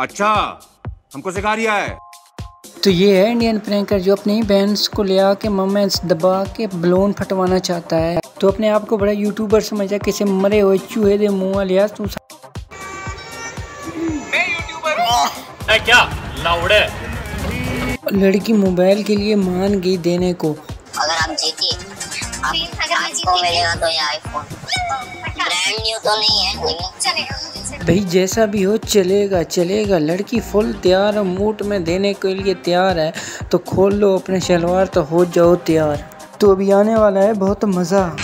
अच्छा हमको सिखा रिया है। तो ये है इंडियन प्रैंकर जो अपनी बहन को ले आके मोमेंट्स दबा के बलून फटवाना चाहता है। तो अपने आप को बड़ा यूट्यूबर समझा किसे मरे हुए चूहे दे मुँह लिया तू मैं यूट्यूबर क्या? लाउड़े लड़की मोबाइल के लिए मान गई देने को। अगर आप जीती भाई, जैसा भी हो, चलेगा चलेगा। लड़की फुल तैयार है में देने के लिए तैयार है। तो खोल लो अपने शलवार तो हो जाओ तैयार। तो अभी आने वाला है, बहुत मज़ा।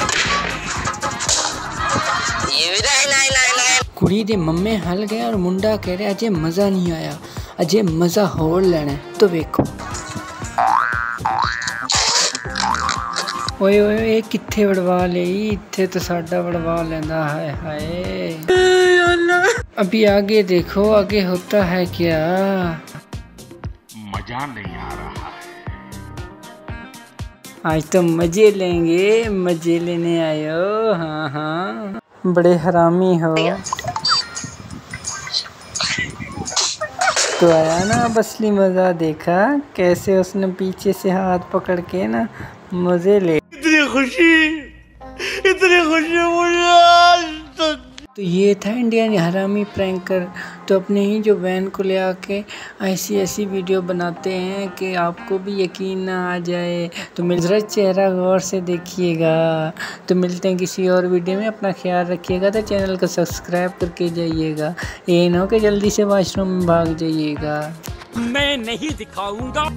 कुड़ी दे, मम्मे हल गया और मुंडा कह रहा, अजय, मज़ा नहीं आया। अजय, मज़ा होर लेना। तो वेखो ओए ओए ये किथे बड़वा ले इथे तो साडा बड़वा लेंदा ਹਾਏ हाय। अभी आगे देखो आगे होता है क्या? मज़ा नहीं आ रहा है। आज तो मज़े लेंगे मज़े लेने आयो हाँ हाँ। बड़े हरामी हो। तो आया ना अब असली मज़ा देखा कैसे उसने पीछे से हाथ पकड़ के ना मज़े ले खुशी। इतनी खुशी मुझे आज तक तो ये था इंडियन हरामी प्रैंकर। तो अपने ही जो बहन को ले आके ऐसी ऐसी वीडियो बनाते हैं कि आपको भी यकीन ना आ जाए। तो मिल चेहरा गौर से देखिएगा। तो मिलते हैं किसी और वीडियो में। अपना ख्याल रखिएगा तो चैनल को सब्सक्राइब करके जाइएगा। ये ना हो कि जल्दी से वाशरूम में भाग जाइएगा। मैं नहीं दिखाऊँगा।